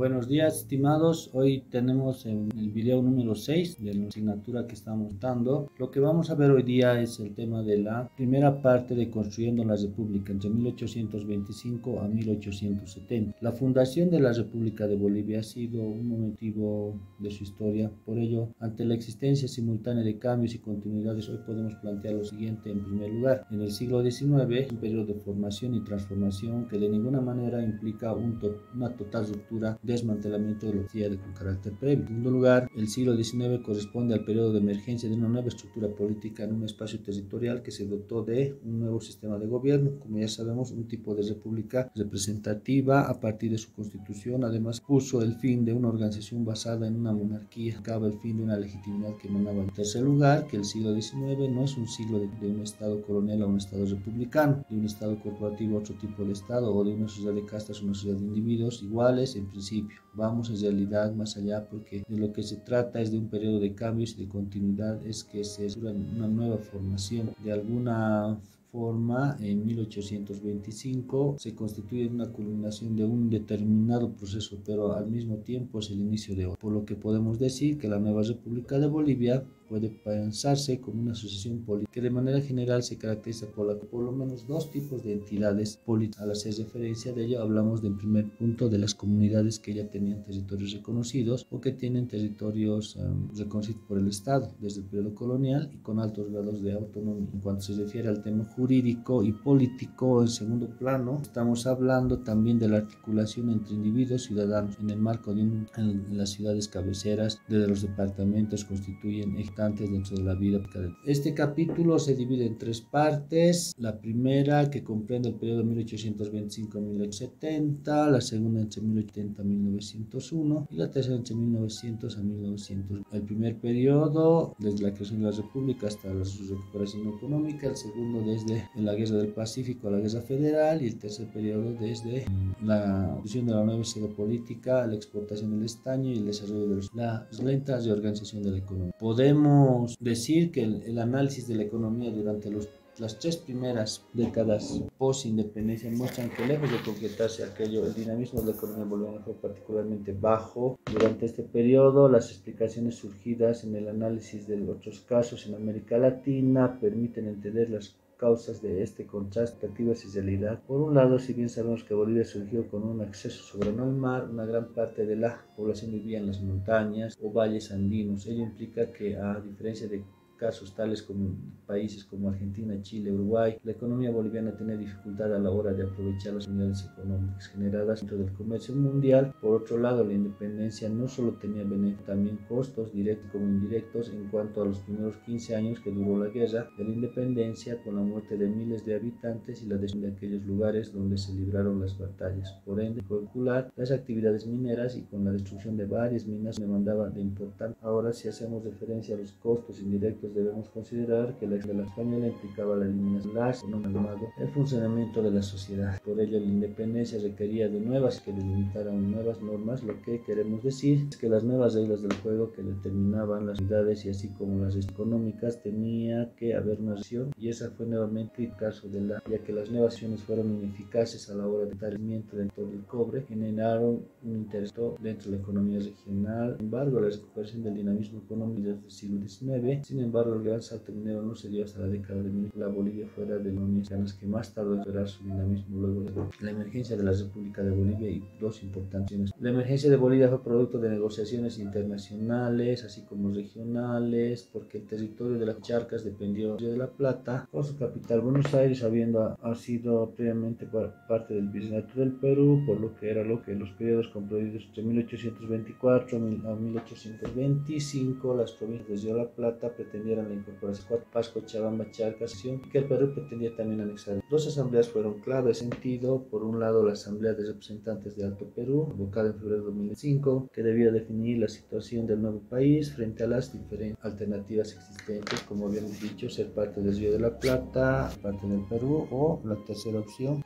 Buenos días, estimados. Hoy tenemos el video número 6 de la asignatura que estamos dando. Lo que vamos a ver hoy día es el tema de la primera parte de Construyendo la República entre 1825 a 1870. La fundación de la República de Bolivia ha sido un motivo de su historia. Por ello, ante la existencia simultánea de cambios y continuidades, hoy podemos plantear lo siguiente en primer lugar. En el siglo XIX, un periodo de formación y transformación que de ninguna manera implica un una total ruptura desmantelamiento de la de con carácter previo. En segundo lugar, el siglo XIX corresponde al periodo de emergencia de una nueva estructura política en un espacio territorial que se dotó de un nuevo sistema de gobierno, como ya sabemos, un tipo de república representativa a partir de su constitución. Además, puso el fin de una organización basada en una monarquía, acaba el fin de una legitimidad que emanaba. En tercer lugar, que el siglo XIX no es un siglo de, de un Estado colonial a un Estado republicano, de un Estado corporativo a otro tipo de Estado, o de una sociedad de castas a una sociedad de individuos iguales en principio. Vamos en realidad más allá porque de lo que se trata es de un periodo de cambios y de continuidad, es que se una nueva formación. De alguna forma en 1825 se constituye una culminación de un determinado proceso pero al mismo tiempo es el inicio de otro. Por lo que podemos decir que la nueva República de Bolivia puede pensarse como una asociación política que de manera general se caracteriza por, la, por lo menos dos tipos de entidades políticas. Al hacer referencia de ello, hablamos del primer punto de las comunidades que ya tenían territorios reconocidos o que tienen territorios um, reconocidos por el Estado desde el periodo colonial y con altos grados de autonomía. En cuanto se refiere al tema jurídico y político, en segundo plano, estamos hablando también de la articulación entre individuos ciudadanos en el marco de un, en las ciudades cabeceras de los departamentos constituyen dentro de la vida. Este capítulo se divide en tres partes. La primera que comprende el periodo 1825-1870, la segunda entre 1880 1901 y la tercera entre 1900 a 1900. El primer periodo desde la creación de la República hasta su recuperación económica, el segundo desde la Guerra del Pacífico a la Guerra Federal y el tercer periodo desde la fusión de la nueva esfera política, la exportación del estaño y el desarrollo de las lentas de organización de la economía. Podemos decir que el, análisis de la economía durante los las tres primeras décadas post-independencia muestran que lejos de concretarse aquello, el dinamismo de la economía boliviana fue particularmente bajo. Durante este periodo, las explicaciones surgidas en el análisis de otros casos en América Latina permiten entender las causas de este contraste activas y realidad. Por un lado, si bien sabemos que Bolivia surgió con un acceso soberano al mar, una gran parte de la población vivía en las montañas o valles andinos. Ello implica que, a diferencia de casos tales como países como Argentina, Chile, Uruguay, la economía boliviana tenía dificultad a la hora de aprovechar las unidades económicas generadas dentro del comercio mundial. Por otro lado, la independencia no solo tenía beneficios, también costos directos como indirectos en cuanto a los primeros 15 años que duró la guerra de la independencia con la muerte de miles de habitantes y la destrucción de aquellos lugares donde se libraron las batallas. Por ende, calcular las actividades mineras y con la destrucción de varias minas demandaba de importante. Ahora, si hacemos referencia a los costos indirectos debemos considerar que la de la española implicaba la eliminación de el funcionamiento de la sociedad. Por ello, la independencia requería de nuevas que delimitaran nuevas normas. Lo que queremos decir es que las nuevas reglas del juego que determinaban las ciudades y así como las económicas tenía que haber una acción y esa fue nuevamente el caso de la ya que las nuevas acciones fueron ineficaces a la hora de talimiento dentro del cobre generaron un interés dentro de la economía regional. Sin embargo, la recuperación del dinamismo económico del siglo XIX, sin embargo el gran salto minero no se dio hasta la década de 1000. La Bolivia fuera de las uniones que más tardó en superar su dinamismo luego de la emergencia de la República de Bolivia y dos importantes. La emergencia de Bolivia fue producto de negociaciones internacionales, así como regionales, porque el territorio de las charcas dependió de La Plata, con su capital Buenos Aires, habiendo ha sido previamente parte del Virreinato del Perú, por lo que era lo que en los periodos comprendidos entre 1824 a 1825 las provincias de La Plata pretendían la incorporación de Pasco, Chabamba, Charcas, que el Perú pretendía también anexar. Dos asambleas fueron clave en sentido. Por un lado, la Asamblea de Representantes de Alto Perú, convocada en febrero de 2005, que debía definir la situación del nuevo país frente a las diferentes alternativas existentes, como habíamos dicho, ser parte del Río de la Plata, parte del Perú, o la tercera opción.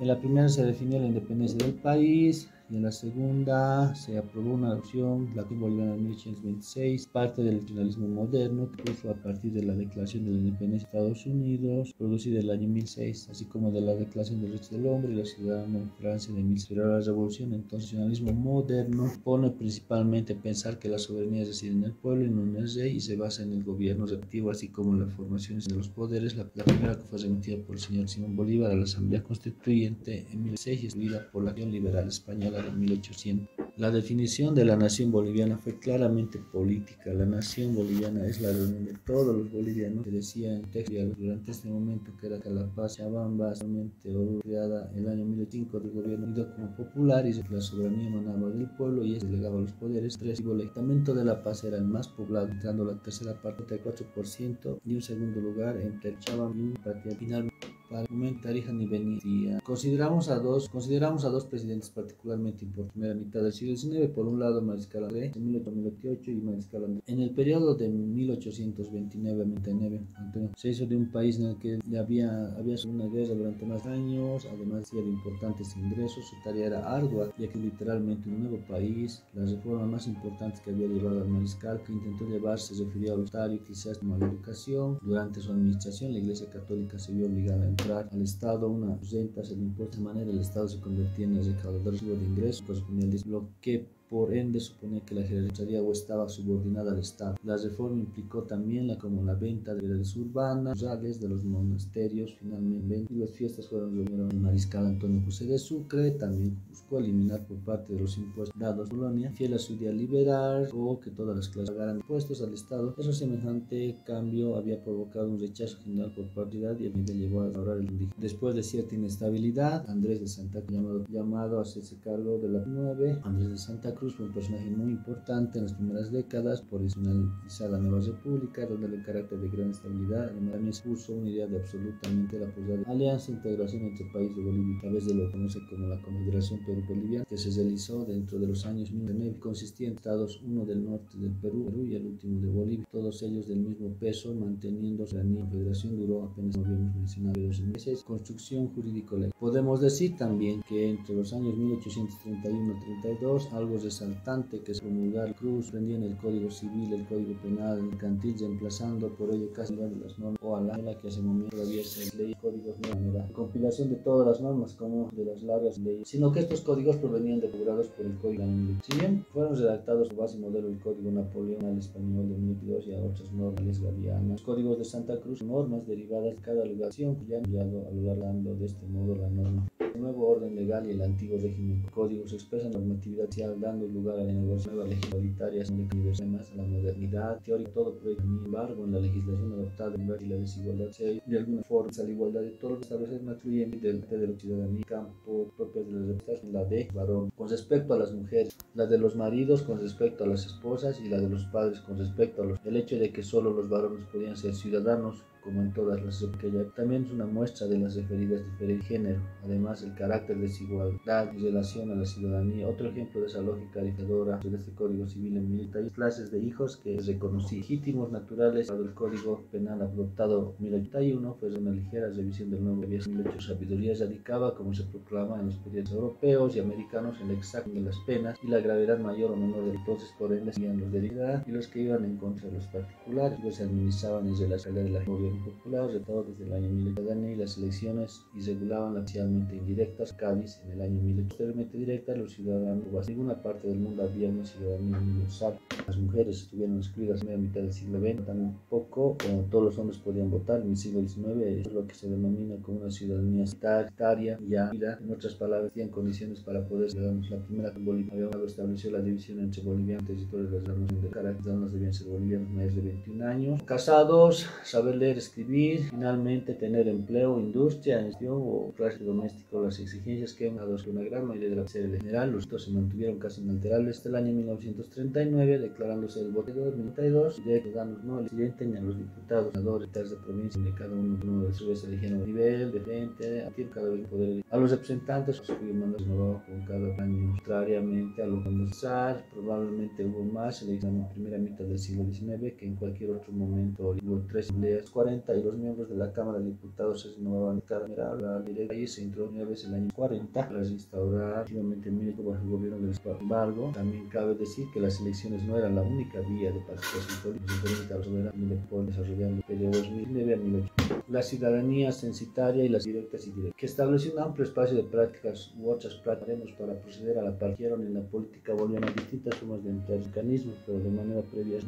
En la primera se definió la independencia del país, y en la segunda se aprobó una opción, la Constitución Boliviana de 1826, parte del nacionalismo moderno que fue a partir de la Declaración de la Independencia de Estados Unidos, producida en el año 1006, así como de la Declaración de Derechos del Hombre y la Ciudadana en Francia de 1006. Pero la revolución, entonces, el nacionalismo moderno pone principalmente pensar que la soberanía reside en el pueblo y no en el rey y se basa en el gobierno reactivo, así como en la formación de los poderes. La, primera que fue remitida por el señor Simón Bolívar a la Asamblea Constituyente en 1006 y por la Acción Liberal Española de 1800. La definición de la nación boliviana fue claramente política. La nación boliviana es la reunión de todos los bolivianos, que decía en texto durante este momento que era Calapaz, Chabamba, solamente creada el año 1005 del gobierno unido como popular y la soberanía emanaba del pueblo y delegaba los poderes. Tres, el estamento de La Paz era el más poblado, entrando la tercera parte, 34%, y un segundo lugar entre Chabamba y Patria. Finalmente, para comentar ni Benítez. Consideramos a dos, consideramos a dos presidentes particularmente importantes en la mitad del siglo XIX, por un lado Mariscal André en 1828 y Mariscal André. En el periodo de 1829 a 1999, se hizo de un país en el que había, había una guerra durante más años, además de importantes ingresos, su tarea era ardua, ya que literalmente un nuevo país, las reformas más importantes que había llevado al Mariscal, que intentó llevar, se refería al Estado quizás como a la educación. Durante su administración, la Iglesia Católica se vio obligada a al Estado una rentas, el impuesto de manera el Estado se convertía en el recaudador de ingresos correspondiente lo que por ende suponía que la jerarquía o estaba subordinada al Estado. La reforma implicó también la, como la venta de las urbanas, rurales de los monasterios, finalmente y las fiestas fueron reunidas el mariscal Antonio José de Sucre, también buscó eliminar por parte de los impuestos dados a Colonia, fiel a su idea liberal o que todas las clases pagaran impuestos al Estado. Eso semejante cambio había provocado un rechazo general por partidad y a llevó a ahorrar el indígena. Después de cierta inestabilidad, Andrés de Santa llamado, llamado a hacerse cargo de la 9, Andrés de Santa Cruz fue un personaje muy importante en las primeras décadas por finalizar la nueva república, el carácter de gran estabilidad también expuso una idea de absolutamente la posibilidad de alianza e integración entre el país de Bolivia a través de lo que conoce como la Confederación Perú-Boliviana, que se realizó dentro de los años 1909, consistía en estados, uno del norte del Perú, Perú y el último de Bolivia, todos ellos del mismo peso, manteniendo la confederación duró apenas, como habíamos mencionado, dos meses. Construcción jurídico-legal. Podemos decir también que entre los años 1831 y 32, algo resaltante que es promulgar Cruz prendía en el Código Civil, el Código Penal, el Cantil, reemplazando por ello casi las normas o a la que hace momento todavía se ley códigos no manera compilación de todas las normas como de las largas leyes, sino que estos códigos provenían de por el Código Si bien fueron redactados por base modelo del Código Napoleón al español de 1002 y a otras normas galianas, los códigos de Santa Cruz, normas derivadas de cada lugar, ya han enviado a de este modo la norma. El nuevo orden legal y el antiguo régimen. Códigos expresan normatividad social dando lugar a la negociación nueva legislatoria de más a la modernidad teórica todo proyecto. Sin embargo en la legislación adoptada en y la desigualdad se de alguna forma a la igualdad de todos los establecidos incluyendo del de la ciudadanía campo propias de la representación la de varón con respecto a las mujeres la de los maridos con respecto a las esposas y la de los padres con respecto a los el hecho de que solo los varones podían ser ciudadanos como en todas las que también es una muestra de las referidas diferentes género, además el carácter de desigualdad y relación a la ciudadanía. Otro ejemplo de esa lógica diferidora de este Código Civil en militar clases de hijos que reconocí legítimos naturales el Código Penal adoptado en 1081 fue una ligera revisión del nuevo había hecho sabiduría radicaba como se proclama en los periodos europeos y americanos el exacto de las penas y la gravedad mayor o menor de entonces por ende seguían los de edad y los que iban en contra de los particulares. Los se administraban desde la escala de la gobierno popular retado desde el año 1800 y las elecciones y regulaban oficialmente indirectas Cádiz en el año 1800 posteriormente directas los ciudadanos en ninguna parte del mundo había una ciudadanía universal. Las mujeres estuvieron excluidas en la mitad del siglo XX tampoco como todos los hombres podían votar. En el siglo XIX es lo que se denomina como una ciudadanía estaria ya en otras palabras tenían condiciones para poder ciudadanos. La primera Bolivia había estableció la división entre bolivianos y territorios de las de carácter debían ser bolivianos mayores de 21 años. Casados saber leer escribir, finalmente tener empleo, industria, gestión o clase doméstico, las exigencias que han dado una gran mayoría de la serie general, los dos se mantuvieron casi inalterables hasta el año 1939, declarándose el voto de 2022, y ciudadanos no al presidente ni a los diputados, senadores de provincia, de cada uno, uno de su vez eligieron nivel de frente, a cada vez poder a los representantes, los mandos renovados con cada año, contrariamente a lo mostrar, probablemente hubo más en la primera mitad del siglo XIX que en cualquier otro momento, hubo tres asambleas, 40 y los miembros de la Cámara de Diputados se renovaban cada la directa y se introdujo una vez el año 40 para restaurar activamente México bajo el gobierno del Estado. Sin embargo, también cabe decir que las elecciones no eran la única vía de participación política a los soberanos de desarrollar el periodo 2009 a 2008. La ciudadanía censitaria y las directas y directas, que estableció un amplio espacio de prácticas u otras prácticas para proceder a la partieron en la política boliviana distintas formas de mecanismos, pero de manera previa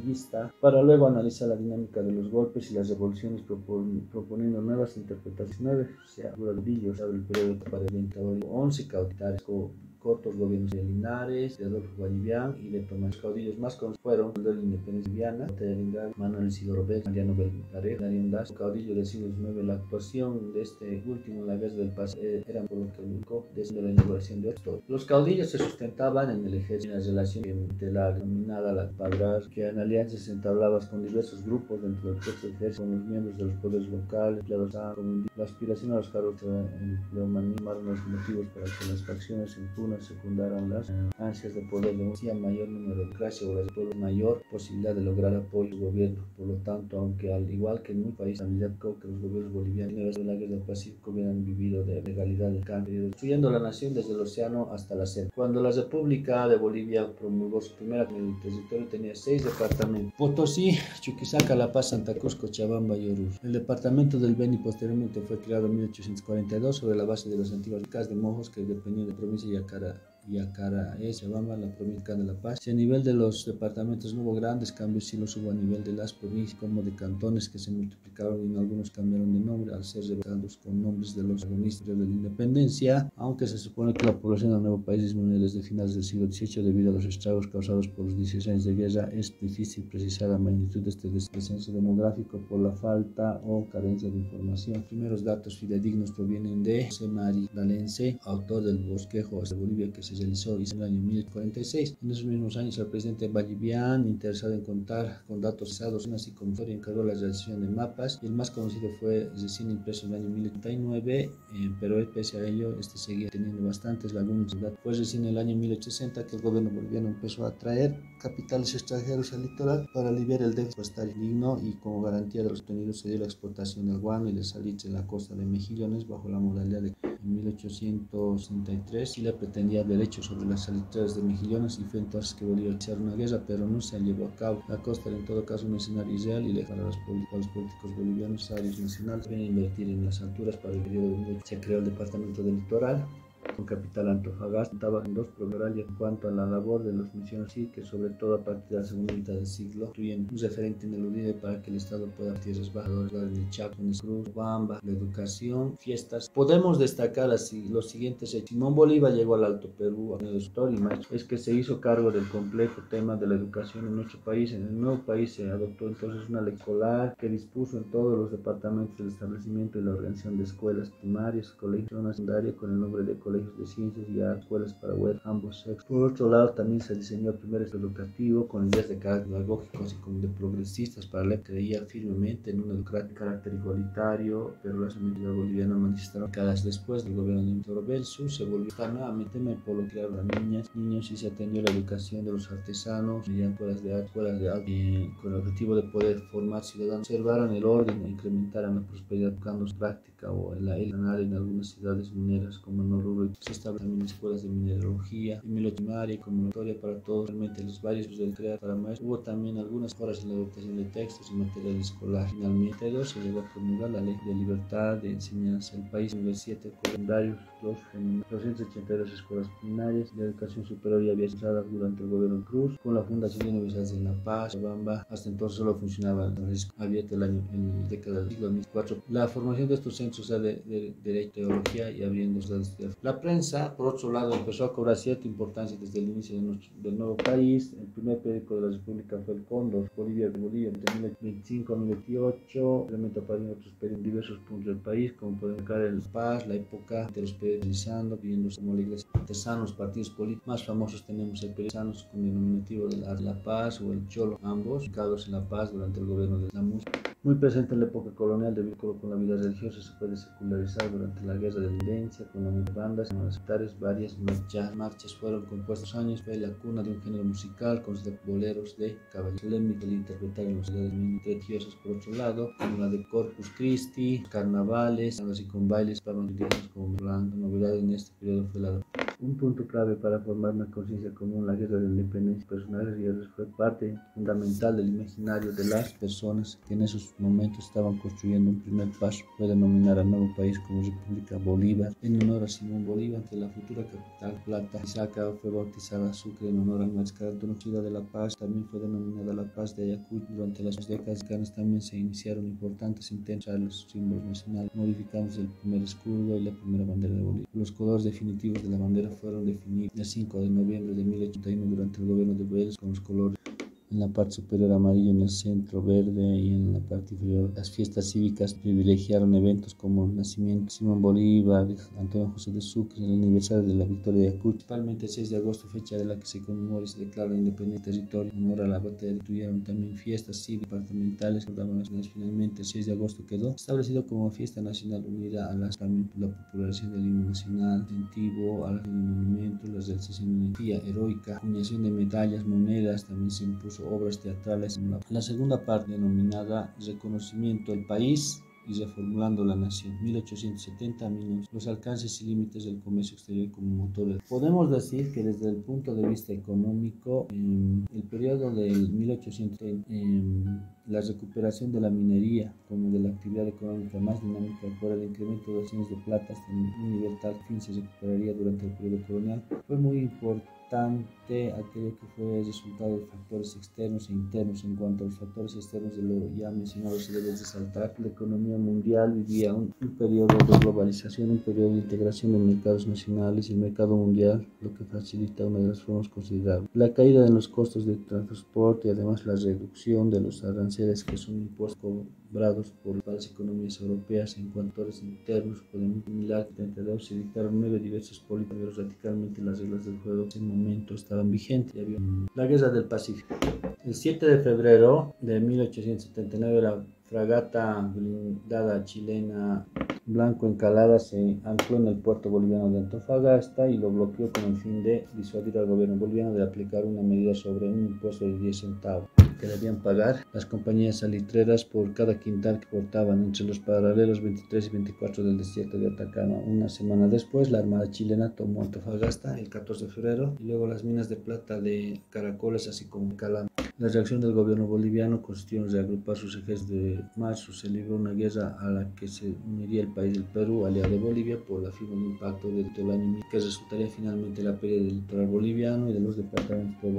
para luego analizar la dinámica de los golpes y las revoluciones proponiendo nuevas interpretaciones. 9 se habla de Villos, el periodo de 20 11 cautelares cortos gobiernos de Linares, de Adolfo Guayibián y de Tomás Caudillos más conocidos fueron el de la independencia viana, Teringán, Manuel Isidoro Vélez, Mariano Belgarejo, Darío Das, caudillo del siglo XIX. La actuación de este último en la guerra del Paz eh, era por lo que único desde la inauguración de esto. Los caudillos se sustentaban en el ejército, en la relación de la denominada la Padras, que en alianzas se entablaba con diversos grupos dentro del propio ejército, con los miembros de los poderes locales, empleados la aspiración a los cargos de empleo los motivos para que las facciones en secundaron las ansias de poder de un mayor número de clases o la mayor posibilidad de lograr apoyo del gobierno. Por lo tanto, aunque al igual que en mi país, realidad creo que los gobiernos bolivianos de la guerra del Pacífico hubieran vivido de legalidad del cambio, destruyendo la nación desde el océano hasta la selva. Cuando la República de Bolivia promulgó su primera el territorio tenía seis departamentos: Potosí, Chuquisaca, La Paz, Santa Cruz, Cochabamba y Oruro. El departamento del Beni posteriormente fue creado en 1842 sobre la base de las antiguas casas de Mojos que dependían de provincia de Yacara y Es Chabamba, la provincia de La Paz. Si a nivel de los departamentos no hubo grandes cambios, sí los hubo a nivel de las provincias, como de cantones que se multiplicaron y en algunos cambiaron de nombre al ser revocados con nombres de los agonistas de la independencia, aunque se supone que la población del nuevo país disminuyó desde finales del siglo XVIII debido a los estragos causados por los 16 años de guerra, es difícil precisar la magnitud de este descenso demográfico por la falta o carencia de información. Los primeros datos fidedignos provienen de José Mari Dalense, autor del bosquejo de Bolivia que se realizó en el año 1046. En esos mismos años, el presidente Bolivian, interesado en contar con datos usados, como fue, encargó la realización de mapas. El más conocido fue recién impreso en el año 1039, eh, pero pese a ello, este seguía teniendo bastantes lagunas. Fue recién en el año 1080 que el gobierno boliviano empezó a traer capitales extranjeros al litoral para aliviar el déficit digno y como garantía de los tenidos se dio la exportación del guano y de salitre en la costa de Mejillones bajo la modalidad de en 1863 y la pretendía haber hecho sobre las salitreras de Mejillones y fue entonces que volvió a echar una guerra, pero no se llevó a cabo. La costa era en todo caso un escenario ideal y le para los, políticos, bolivianos, áreas nacionales, deben invertir en las alturas para el periodo de se creó el departamento del litoral con capital Antofagasta, estaba en dos programas en cuanto a la labor de los misioneros y que sobre todo a partir de la segunda mitad del siglo incluyen un referente ineludible para que el Estado pueda tierras bajas, la del Chaco, Cruz, Bamba, la educación, fiestas. Podemos destacar así los siguientes hechos. Simón Bolívar llegó al Alto Perú, a y es que se hizo cargo del complejo tema de la educación en nuestro país. En el nuevo país se adoptó entonces una ley escolar que dispuso en todos los departamentos el establecimiento y la organización de escuelas primarias, colegios, secundaria con el nombre de colegios de ciencias y escuelas para web ambos sexos. Por otro lado, también se diseñó el primer educativo con ideas de carácter pedagógico y como de progresistas para la creía firmemente en un carácter igualitario, pero las familias bolivianas manifestaron décadas después del gobierno de Robel Sur se volvió nuevamente a niñas, niños y se atendió la educación de los artesanos mediante escuelas de arte, escuelas de arte, con el objetivo de poder formar ciudadanos, observaron el orden e incrementaran la prosperidad buscando práctica o en la en algunas ciudades mineras como en Se establecen también escuelas de mineralogía, y comunitaria para todos, realmente los varios del crear para maestros. Hubo también algunas horas en la adaptación de textos y material escolar. Finalmente, se llegó a promulgar la ley de libertad de enseñanza. El país nivel 7 secundarios, 282 escuelas primarias de educación superior y había usada durante el gobierno Cruz con la fundación de universidades de La Paz, Bamba. Hasta entonces solo funcionaba abierta el año en la década del siglo 2004. La formación de estos centros de, de, Derecho, Teología y abriendo la prensa, por otro lado, empezó a cobrar cierta importancia desde el inicio de nuestro, del nuevo país. El primer periódico de la República fue el Cóndor, Bolivia Bolivia, entre 1925 y 1928. Realmente aparecen otros periódicos en diversos puntos del país, como pueden ver el Paz, la época de los periodizando, viendo como la iglesia artesanos, partidos políticos más famosos tenemos el periodizanos con el denominativo de la, la Paz o el Cholo, ambos ubicados en La Paz durante el gobierno de la música. Muy presente en la época colonial de vínculo con la vida religiosa, se puede secularizar durante la guerra de la independencia, con las bandas universitarias, varias marchas, marchas fueron compuestas años, fue la cuna de un género musical con boleros de caballeros solemnes que interpretaron las ciudades religiosas por otro lado, como la de Corpus Christi, carnavales, así con bailes, para como blanco. Novedad en este periodo fue la un punto clave para formar una conciencia común, la guerra de la independencia personales y fue parte fundamental del imaginario de las personas que en esos momentos estaban construyendo un primer paso. Fue denominar al nuevo país como República Bolívar en honor a Simón Bolívar, que la futura capital Plata. Isaca fue bautizada Sucre en honor al mariscal Antonio de la Paz. También fue denominada la Paz de Ayacucho. Durante las décadas ganas también se iniciaron importantes intentos a los símbolos nacionales, modificándose el primer escudo y la primera bandera de Bolívar. Los colores definitivos de la bandera fueron definidos el 5 de noviembre de 1881 durante el gobierno de Vélez con los colores en la parte superior amarillo, en el centro verde y en la parte inferior. Las fiestas cívicas privilegiaron eventos como el nacimiento de Simón Bolívar, Antonio José de Sucre, el aniversario de la victoria de Ayacucho. Principalmente el 6 de agosto, fecha de la que se conmemora y se declara la independencia del territorio. En honor a la batalla tuvieron también fiestas cívicas departamentales, Finalmente, el 6 de agosto quedó establecido como fiesta nacional unida a las, también la popularización del himno nacional, incentivo a los monumentos, la realización de energía heroica, acuñación de medallas, monedas, también se impuso obras teatrales. La segunda parte, denominada Reconocimiento del País, y reformulando la nación, 1870 los alcances y límites del comercio exterior como motor. Podemos decir que desde el punto de vista económico, en el periodo del 1870, en la recuperación de la minería como de la actividad económica más dinámica por el incremento de acciones de plata hasta un nivel tal fin se recuperaría durante el periodo colonial, fue muy importante aquello que fue resultado de factores externos e internos. En cuanto a los factores externos de lo ya mencionado, se debe resaltar que la economía mundial vivía un, periodo de globalización, un periodo de integración de mercados nacionales y el mercado mundial, lo que facilita una de las formas considerables. La caída en los costos de transporte y además la reducción de los aranceles que son impuestos cobrados por las economías europeas en cuanto a los internos, podemos mirar que se dictaron nueve diversos políticos radicalmente las reglas del juego momento estaban vigentes. La Guerra del Pacífico. El 7 de febrero de 1879 la fragata blindada chilena Blanco Encalada se ancló en el puerto boliviano de Antofagasta y lo bloqueó con el fin de disuadir al gobierno boliviano de aplicar una medida sobre un impuesto de 10 centavos que debían pagar las compañías salitreras por cada quintal que portaban entre los paralelos 23 y 24 del desierto de Atacama. Una semana después, la Armada chilena tomó Antofagasta el 14 de febrero y luego las minas de plata de Caracoles, así como Calama. La reacción del gobierno boliviano consistió en reagrupar sus ejércitos de marzo. Se libró una guerra a la que se uniría el país del Perú, aliado de Bolivia, por la firma de un pacto del año que resultaría finalmente la pérdida del litoral boliviano y de los departamentos de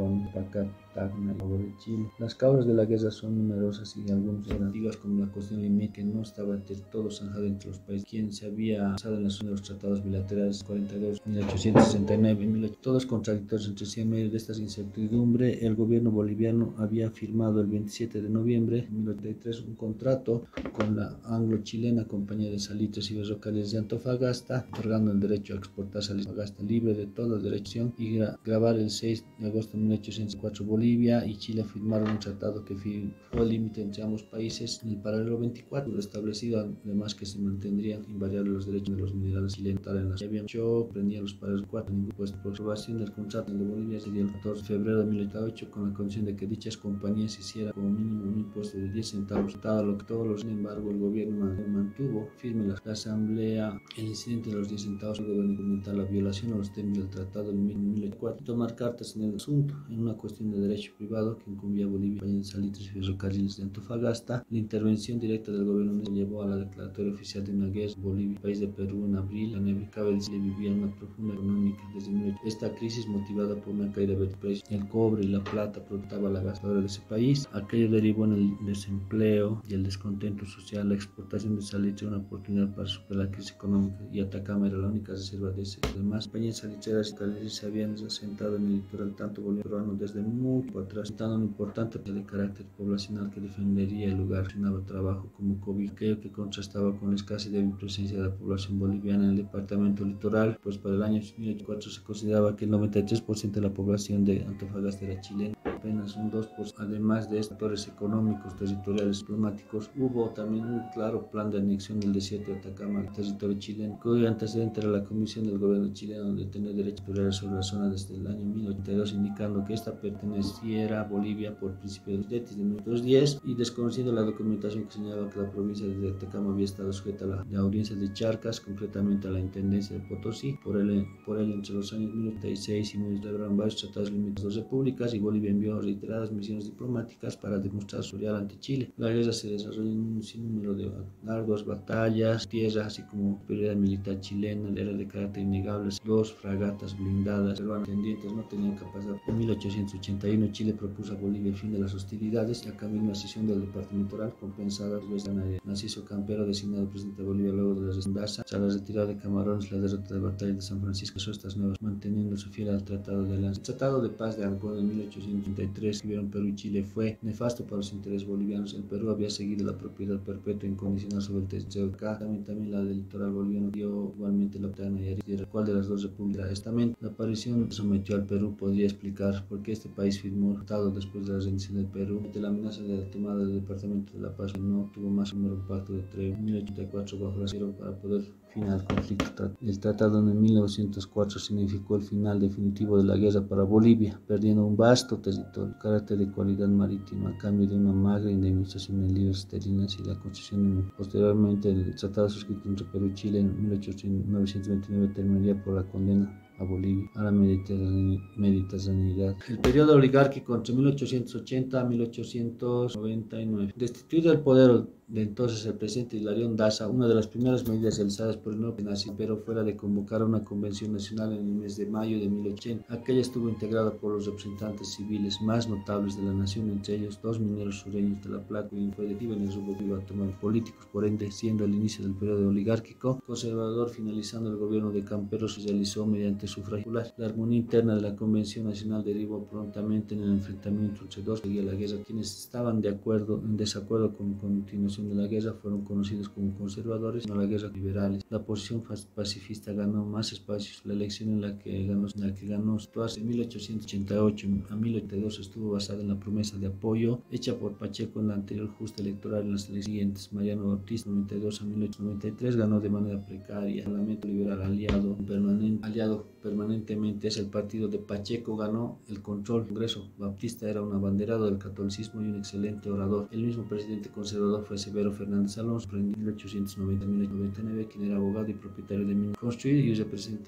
Tacna y Chile. Las causas de la guerra son numerosas y algunas eran antiguas como la cuestión límite que no estaba del todo zanjada entre los países, quien se había basado en de los tratados bilaterales 42, 1869 y 18... Todos contradictorios entre sí en medio de esta incertidumbre, el gobierno boliviano había firmado el 27 de noviembre de 1883 un contrato con la anglo-chilena Compañía de Salitres y Ferrocarriles de Antofagasta, otorgando el derecho a exportar salitre Antofagasta libre de toda dirección y grabar el 6 de agosto de 1804 Bolivia y Chile firmaron un tratado que fijó el límite entre ambos países en el paralelo 24, establecido además que se mantendrían invariables los derechos de los minerales chilenos en la habían hecho prendía los paralelos 4 ningún puesto por aprobación del contrato de Bolivia sería el 14 de febrero de 1808 con la condición de que dichas compañías hicieran como mínimo un impuesto de 10 centavos, dado lo que todos los, sin embargo, el gobierno mantuvo firme la, asamblea el incidente de los 10 centavos, el gobierno implementar la violación a los términos del tratado de 1804, tomar cartas en el asunto en una cuestión de derecho privado que incumbía a Bolivia en salitres y ferrocarriles de Antofagasta. La intervención directa del gobierno llevó a la declaratoria oficial de una guerra en Bolivia, país de Perú, en abril. La neve cabe vivía una profunda económica desde Esta crisis motivada por una caída de precios, el cobre y la plata productaba la gastadora de ese país. Aquello derivó en el desempleo y el descontento social. La exportación de salitre una oportunidad para superar la crisis económica y Atacama era la única reserva de ese. Además, compañías salitreras y se habían asentado en el litoral tanto boliviano desde muy atrás, dando un importante de carácter poblacional que defendería el lugar, gestionaba trabajo como COVID, aquello que contrastaba con la escasa y débil presencia de la población boliviana en el departamento litoral, pues para el año 2004 se consideraba que el 93% de la población de Antofagasta era chilena, apenas un 2%. Además de actores económicos, territoriales, diplomáticos, hubo también un claro plan de anexión del desierto de Atacama al territorio chileno, cuyo antecedente era la Comisión del Gobierno chileno de tener derechos sobre la zona desde el año 1982, indicando que esta perteneciera a Bolivia por principio de 1910 y desconociendo la documentación que señalaba que la provincia de Atacama había estado sujeta a la, audiencia de Charcas, concretamente a la Intendencia de Potosí, por él, por él entre los años 1986 y 1900 varios tratados límites de repúblicas y Bolivia envió reiteradas misiones diplomáticas para demostrar su lealtad ante Chile. La guerra se desarrolló en un sinnúmero de largas batallas, tierras, así como superioridad militar chilena, era de carácter innegable, dos fragatas blindadas peruanas tendientes no tenían capacidad. En 1881 Chile propuso a Bolivia el fin de las hostilidades y a cambio una sesión del departamento oral compensada a Narciso Campero, designado presidente de Bolivia luego de la Daza, tras la retirada de Camarones, la derrota de batalla de San Francisco, estas nuevas, manteniéndose fiel al Tratado de Alianza. El Tratado de Paz de Ancón de 1883 que vieron Perú y Chile fue nefasto para los intereses bolivianos. El Perú había seguido la propiedad perpetua incondicional sobre el territorio también, también la del litoral boliviano dio igualmente la octava el cual de las dos repúblicas. Estamente la aparición sometió al Perú podría explicar por qué este país firmó tratado después de la rendición del Perú. De la amenaza de la tomada del Departamento de la Paz no tuvo más un pacto de Treo en 1884 bajo la para poder final del conflicto. El tratado en 1904 significó el final definitivo de la guerra para Bolivia, perdiendo un vasto territorio, carácter de cualidad marítima a cambio de una magra indemnización en libres esterlinas y la construcción posteriormente del tratado suscrito entre Perú y Chile en 1829 terminaría por la condena a Bolivia, a la mediterraneidad. El periodo oligárquico entre 1880 a 1899. Destituido del poder de entonces el presidente Hilarión Daza, una de las primeras medidas realizadas por el nuevo pero fuera de convocar a una convención nacional en el mes de mayo de 1880. Aquella estuvo integrada por los representantes civiles más notables de la nación, entre ellos dos mineros sureños de la Plata, y fue en el rubro tomar políticos, por ende, siendo el inicio del periodo oligárquico conservador, finalizando el gobierno de Campero, se realizó mediante sufragio popular. La armonía interna de la convención nacional derivó prontamente en el enfrentamiento entre dos y la guerra. Quienes estaban de acuerdo, en desacuerdo con continuación de la guerra fueron conocidos como conservadores, no la guerra liberales. La posición pacifista ganó más espacios. La elección en la que ganó, en la que ganó en 1888 a 1882 estuvo basada en la promesa de apoyo hecha por Pacheco en la anterior justa electoral en las siguientes. Mariano Ortiz, 92 a 1893, ganó de manera precaria. El Parlamento Liberal aliado permanente, aliado permanentemente es el partido de Pacheco, ganó el control del Congreso. Baptista era un abanderado del catolicismo y un excelente orador. El mismo presidente conservador fue Severo Fernández Alonso, en 1890-1999, quien era abogado y propietario de Minas. Construir y representar.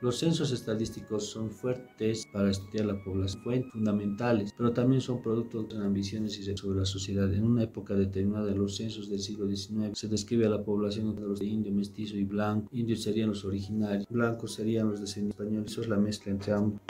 Los censos estadísticos son fuertes para estudiar la población, fuentes fundamentales, pero también son producto de ambiciones y sobre la sociedad. En una época determinada de los censos del siglo XIX se describe a la población de los de indio, mestizo y blanco. Indios serían los originarios, blancos serían los descendientes españoles. Eso es la mezcla entre ambos.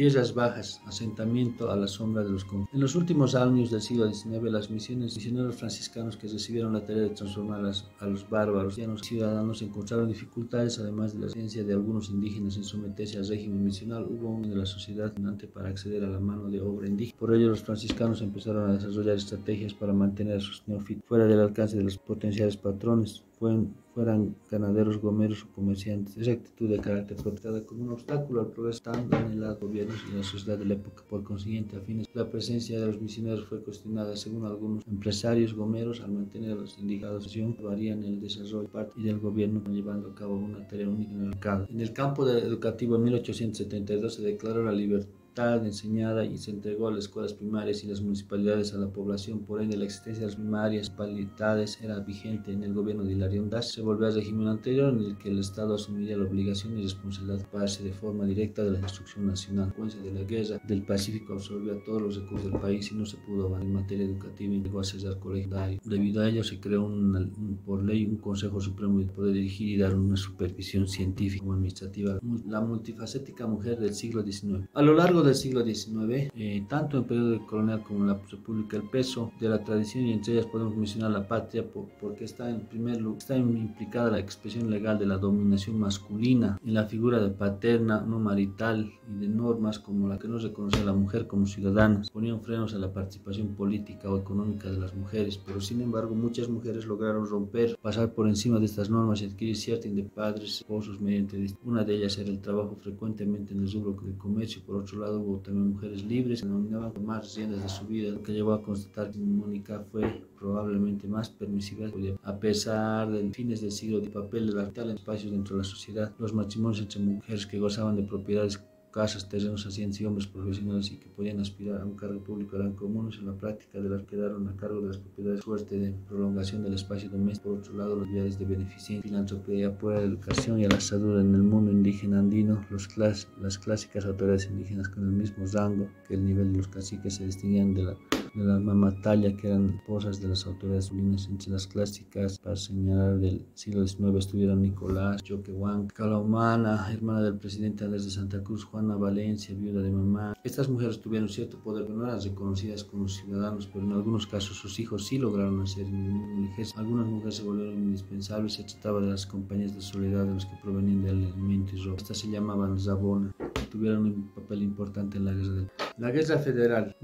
Tierras bajas, asentamiento a la sombra de los conflictos. En los últimos años del siglo XIX, las misiones misioneros franciscanos que recibieron la tarea de transformar a los bárbaros y a los ciudadanos encontraron dificultades, además de la presencia de algunos indígenas en someterse al régimen misional. Hubo una de la sociedad dominante para acceder a la mano de obra indígena. Por ello, los franciscanos empezaron a desarrollar estrategias para mantener a sus neófitos fuera del alcance de los potenciales patrones fueran ganaderos, gomeros o comerciantes. Esa actitud de carácter protectada como un obstáculo al progreso en los gobiernos y la sociedad de la época. Por consiguiente, a fines la presencia de los misioneros fue cuestionada según algunos empresarios gomeros al mantener a los indicados varían el desarrollo y del gobierno llevando a cabo una tarea única en el mercado. En el campo educativo en 1872 se declaró la libertad enseñada y se entregó a las escuelas primarias y las municipalidades a la población. Por ende, la existencia de las primarias municipalidades era vigente en el gobierno de Hilarión Das. Se volvió al régimen anterior en el que el Estado asumiría la obligación y responsabilidad de ocuparse de forma directa de la instrucción nacional. En consecuencia de la guerra del Pacífico absorbió a todos los recursos del país y no se pudo avanzar en materia educativa y llegó a cerrar colegios. Debido a ello, se creó por ley un Consejo Supremo de poder dirigir y dar una supervisión científica o administrativa. La multifacética mujer del siglo XIX. A lo largo del siglo XIX, eh, tanto en el periodo colonial como en la República, el peso de la tradición y entre ellas podemos mencionar la patria porque está en primer lugar, está implicada la expresión legal de la dominación masculina en la figura de paterna, no marital y de normas como la que no reconoce a la mujer como ciudadana, ponían frenos a la participación política o económica de las mujeres, pero sin embargo muchas mujeres lograron romper, pasar por encima de estas normas y adquirir cierta independencia de padres, esposos mediante una de ellas era el trabajo frecuentemente en el rubro de comercio, por otro lado también mujeres libres, denominaban más riendas de su vida, lo que llevó a constatar que Mónica fue probablemente más permisiva, a pesar de fines del siglo de papel de la tal espacios dentro de la sociedad, los matrimonios entre mujeres que gozaban de propiedades casas, terrenos, haciendas y hombres profesionales y que podían aspirar a un cargo público eran comunes en la práctica de las que quedaron a cargo de las propiedades fuertes de prolongación del espacio doméstico. Por otro lado, las actividades de beneficencia, filantropía, apoyo a la educación y a la salud en el mundo indígena andino, los clas las clásicas autoridades indígenas con el mismo rango que el nivel de los caciques se distinguían de la de la mamatalla, que eran esposas de las autoridades sublimes. Entre las clásicas, para señalar del siglo XIX, estuvieron Nicolás, Choquehuan, Calahumana, hermana del presidente Andrés de Santa Cruz, Juana Valencia, viuda de mamá. Estas mujeres tuvieron cierto poder, pero no eran reconocidas como ciudadanos, pero en algunos casos sus hijos sí lograron hacer un ejército. Algunas mujeres se volvieron indispensables, se trataba de las compañías de soledad de los que provenían del alimento y ropa. Estas se llamaban Zabona, tuvieron un papel importante en la guerra del... La Guerra Federal,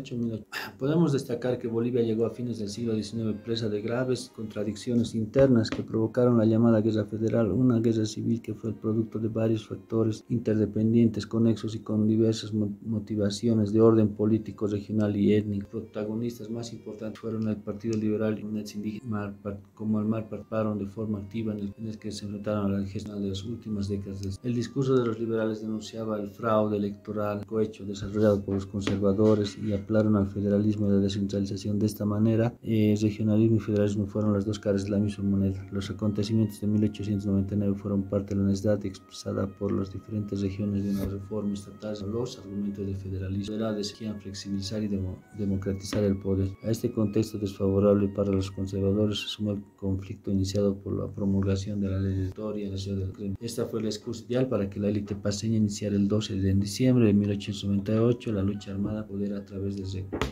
1898 Podemos destacar que Bolivia llegó a fines del siglo XIX presa de graves contradicciones internas que provocaron la llamada Guerra Federal, una guerra civil que fue el producto de varios factores interdependientes, conexos y con diversas motivaciones de orden político, regional y étnico. Protagonistas más importantes fueron el Partido Liberal y UNED indígena, como el MAR participaron de forma activa en el, que se enfrentaron a la gestión de las últimas décadas. El discurso de los liberales denunciaba el fraude electoral cohecho desarrollado por los conservadores y aplaron al federalismo y la descentralización. De esta manera, eh, regionalismo y federalismo fueron las dos caras de la misma moneda. Los acontecimientos de 1899 fueron parte de la necesidad expresada por las diferentes regiones de una reforma estatal. Los argumentos de federalismo federales querían flexibilizar y democratizar el poder. A este contexto desfavorable para los conservadores se sumó el conflicto iniciado por la promulgación de la ley de historia en la ciudad del Kremlin. Esta fue la excusa ideal para que la élite paseña iniciara el 12 de diciembre de 1898 la lucha armada poder a través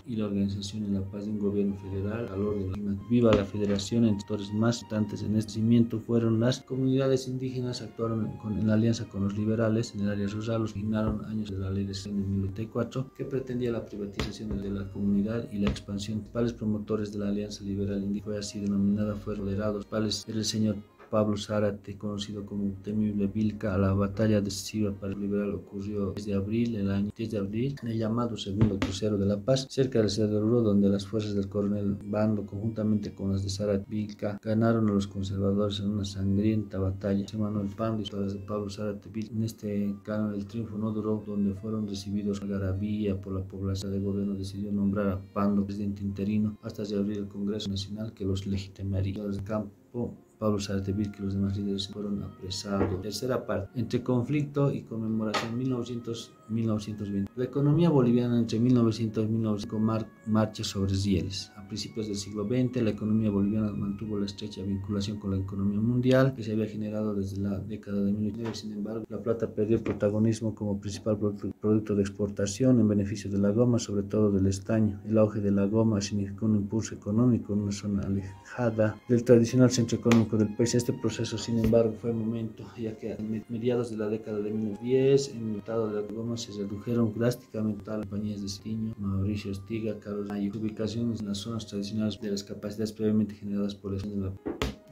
y la Organización en la Paz de un Gobierno Federal al orden. Viva la Federación, en sectores más importantes en este cimiento fueron las comunidades indígenas, actuaron en alianza con los liberales en el área rural, los signaron años de la ley de 1994 que pretendía la privatización de la comunidad y la expansión. Los principales promotores de la Alianza Liberal Indígena, así denominada, fueron moderados, era el señor Pablo Zárate, conocido como temible Vilca, la batalla decisiva para el liberal ocurrió desde abril, el año 10 de abril, en el llamado Segundo Crucero de la Paz, cerca del de Oruro, donde las fuerzas del coronel Bando, conjuntamente con las de Zárate Vilca, ganaron a los conservadores en una sangrienta batalla. Se Manuel Pando y todas de Pablo Zárate Vilca. En este canon el triunfo no duró, donde fueron recibidos a Garabía por la población del gobierno decidió nombrar a Pando presidente interino hasta de abrir el Congreso Nacional que los legitimaría. Los campo Pablo Sarteville que los demás líderes fueron apresados. Tercera parte, entre conflicto y conmemoración 1900 1920. La economía boliviana entre 1900 y 1905 marcha sobre rieles. A principios del siglo XX, la economía boliviana mantuvo la estrecha vinculación con la economía mundial que se había generado desde la década de 1900. Sin embargo, la plata perdió protagonismo como principal producto de exportación en beneficio de la goma, sobre todo del estaño. El auge de la goma significó un impulso económico en una zona alejada del tradicional centro económico del país. Este proceso, sin embargo, fue momento, ya que a mediados de la década de 1910, el mercado de la goma se redujeron drásticamente las compañías de Stiño, Mauricio Estiga, Carlos Mayo, ubicaciones en las zonas tradicionales de las capacidades previamente generadas por el de la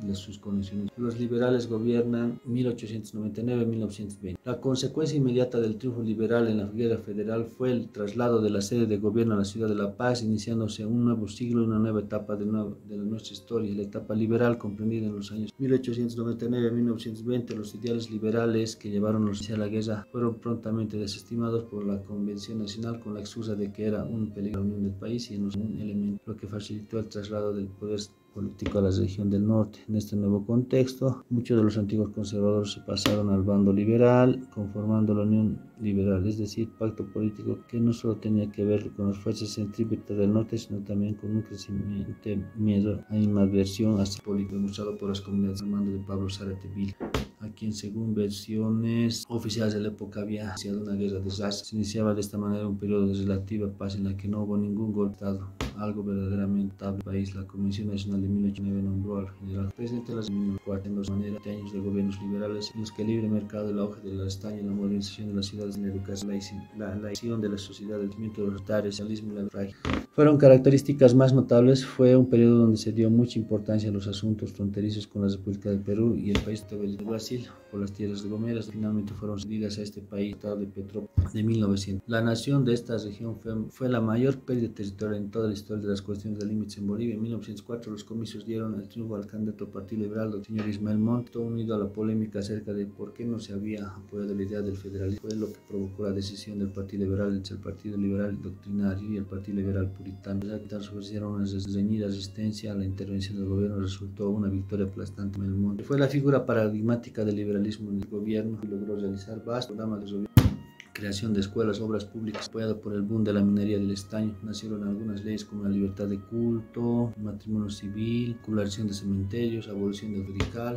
de sus condiciones. Los liberales gobiernan 1899-1920. La consecuencia inmediata del triunfo liberal en la guerra federal fue el traslado de la sede de gobierno a la ciudad de La Paz, iniciándose un nuevo siglo, una nueva etapa de, nuestra historia, la etapa liberal comprendida en los años 1899-1920. Los ideales liberales que llevaron a la guerra fueron prontamente desestimados por la Convención Nacional con la excusa de que era un peligro a la unión del país y un elemento lo que facilitó el traslado del poder político a la región del norte. En este nuevo contexto, muchos de los antiguos conservadores se pasaron al bando liberal, conformando la Unión Liberal, es decir, pacto político que no solo tenía que ver con las fuerzas centrípetas del norte, sino también con un crecimiento miedo a inmadversión hacia político demostrado por las comunidades mando de Pablo Zárate a quien según versiones oficiales de la época había iniciado una guerra de razas. Se iniciaba de esta manera un periodo de relativa paz en la que no hubo ningún golpe algo verdaderamente estable país. La Comisión Nacional de 1809 nombró al general presidente de las 1904 en dos maneras de años de gobiernos liberales en los que el libre mercado, el auge de la estaña, la modernización de las ciudades, la educación, la laición de la sociedad, el crecimiento de los estados, el y la frágil. Fueron características más notables. Fue un periodo donde se dio mucha importancia a los asuntos fronterizos con la República del Perú y el país de Brasil por las tierras de Gomeras, finalmente fueron cedidas a este país, Estado de Petrópolis, de 1900. La nación de esta región fue, fue, la mayor pérdida territorial en toda la historia de las cuestiones de límites en Bolivia. En 1904 los comicios dieron el triunfo al candidato Partido Liberal, el señor Ismael Montt, unido a la polémica acerca de por qué no se había apoyado la idea del federalismo. Fue lo que provocó la decisión del Partido Liberal entre el Partido Liberal doctrinario y el Partido Liberal puritano. Se ofrecieron una reñida resistencia a la intervención del gobierno, resultó una victoria aplastante en el mundo. Fue la figura paradigmática del liberalismo en el gobierno y logró realizar vastos programas de gobierno creación de escuelas, obras públicas, apoyado por el boom de la minería del estaño. Nacieron algunas leyes como la libertad de culto, matrimonio civil, curación de cementerios, abolición del radical.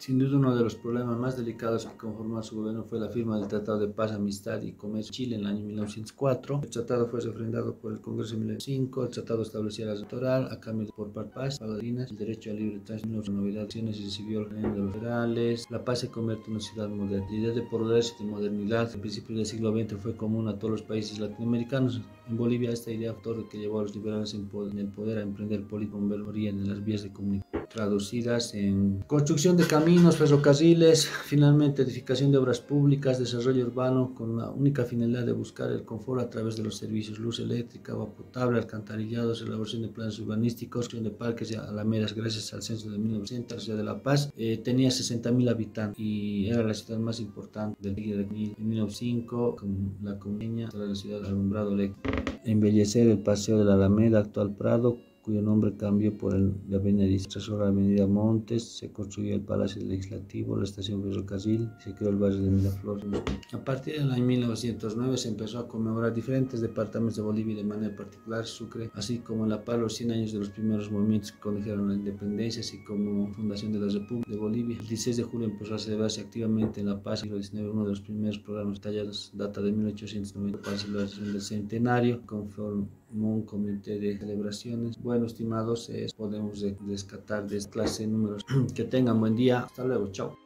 Sin duda uno de los problemas más delicados que conformó su gobierno fue la firma del Tratado de Paz, Amistad y Comercio Chile en el año 1904. El tratado fue refrendado por el Congreso en 1905. El tratado establecía la electoral a cambio de por paz, pagadinas, el derecho a libre tránsito, las novedades recibió los de federales. La paz se convierte en una ciudad moderna. De progreso y de modernidad, el principio principios del siglo XX fue común a todos los países latinoamericanos. En Bolivia esta idea autor que llevó a los liberales en el poder a emprender politbombería en las vías de comunicación, traducidas en construcción de caminos, ferrocarriles, finalmente edificación de obras públicas, desarrollo urbano con la única finalidad de buscar el confort a través de los servicios, luz eléctrica, agua potable, alcantarillados, elaboración de planes urbanísticos, de parques y alamedas, gracias al censo de 1900, la ciudad de La Paz, eh, tenía 60.000 habitantes y era la ciudad más importante del día de 1905 flamenco, con la comeña, la ciudad alumbrado eléctrico. Embellecer el paseo de la Alameda, actual Prado, cuyo nombre cambió por el de Avenida Tras la Avenida Montes, se construyó el Palacio Legislativo, la estación ferrocarril, se creó el barrio de Miraflores. A partir del año 1909 se empezó a conmemorar diferentes departamentos de Bolivia de manera particular Sucre, así como en La Paz los 100 años de los primeros movimientos que condujeron la independencia, así como fundación de la República de Bolivia. El 16 de julio empezó a celebrarse activamente en La Paz, siglo XIX, uno de los primeros programas tallados, data de 1890 para celebración del centenario, conforme un comité de celebraciones. Bueno, estimados, podemos rescatar de clase números. Que tengan buen día. Hasta luego. Chao.